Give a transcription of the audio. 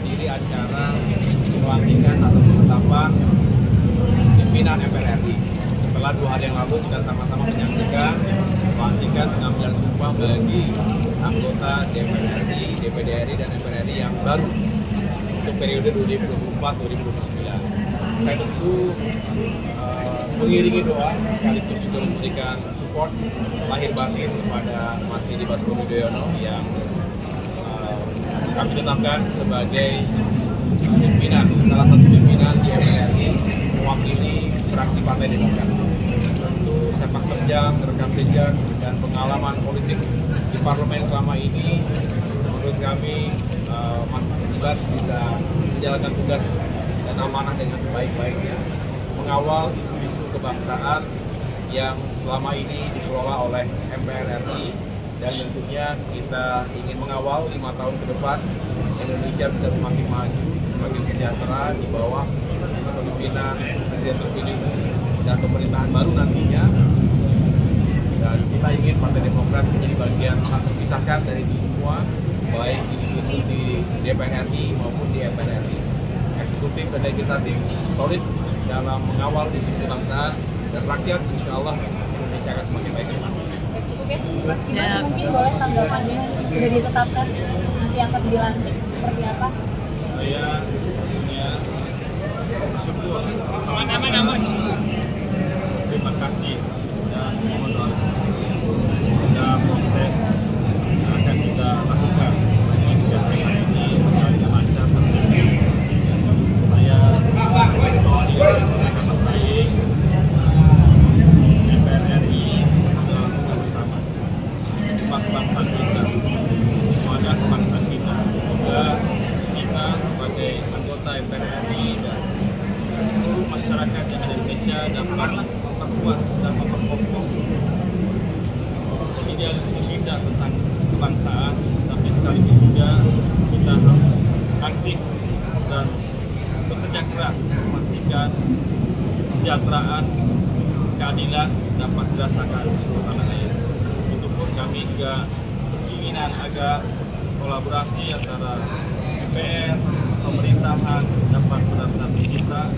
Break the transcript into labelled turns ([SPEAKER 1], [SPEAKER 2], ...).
[SPEAKER 1] menghadiri acara pelantikan atau penetapan pimpinan MPR RI. Setelah dua hari yang lalu kita sama-sama menyaksikan pelantikan pengambilan sumpah bagi anggota DPR RI, DPD RI, dan MPR RI yang baru untuk periode 2024-2029. Saya tentu uh, mengiringi doa sekaligus juga memberikan support lahir batin kepada Mas Didi Baskoro Yudhoyono yang kami tetapkan sebagai pimpinan, salah satu pimpinan di MPRI mewakili fraksi Partai Demokrat. Tentu sepak terjang, rekam jejak, dan pengalaman politik di parlemen selama ini menurut kami uh, Mas Ibas bisa menjalankan tugas dan amanah dengan sebaik-baiknya mengawal isu-isu kebangsaan yang selama ini dikelola oleh MPR RI dan tentunya kita ingin mengawal lima tahun ke depan Indonesia bisa semakin maju, semakin sejahtera di bawah kepemimpinan Presiden terpilih dan pemerintahan baru nantinya dan kita ingin Partai Demokrat menjadi bagian tak terpisahkan dari itu semua baik isu-isu di DPR RI maupun di MPR RI eksekutif dan legislatif solid dalam mengawal isu kebangsaan dan rakyat insya Allah Indonesia akan semakin baik.
[SPEAKER 2] Ya, mungkin boleh tanggapannya sudah ditetapkan nanti akan dilantik seperti apa
[SPEAKER 1] bersyukur
[SPEAKER 3] Aman, aman, aman.
[SPEAKER 1] terima kasih dan mohon doa pada proses yang akan kita lakukan ini biasanya ini berjalan dengan lancar saya mengawali dengan sangat baik MPR RI adalah kita bersama umat bangsa kita. Wadah kebangsaan kita. Semoga kita sebagai anggota MPR RI dan seluruh masyarakat yang ada di Indonesia dapat memperkuat dan memperkokoh idealisme kita tentang kebangsaan, tapi sekaligus juga kita harus aktif dan bekerja keras memastikan kesejahteraan, keadilan dapat dirasakan. Di seluruh tanah air. Juga keinginan agar kolaborasi antara DPR, pemerintahan dapat benar-benar dicipta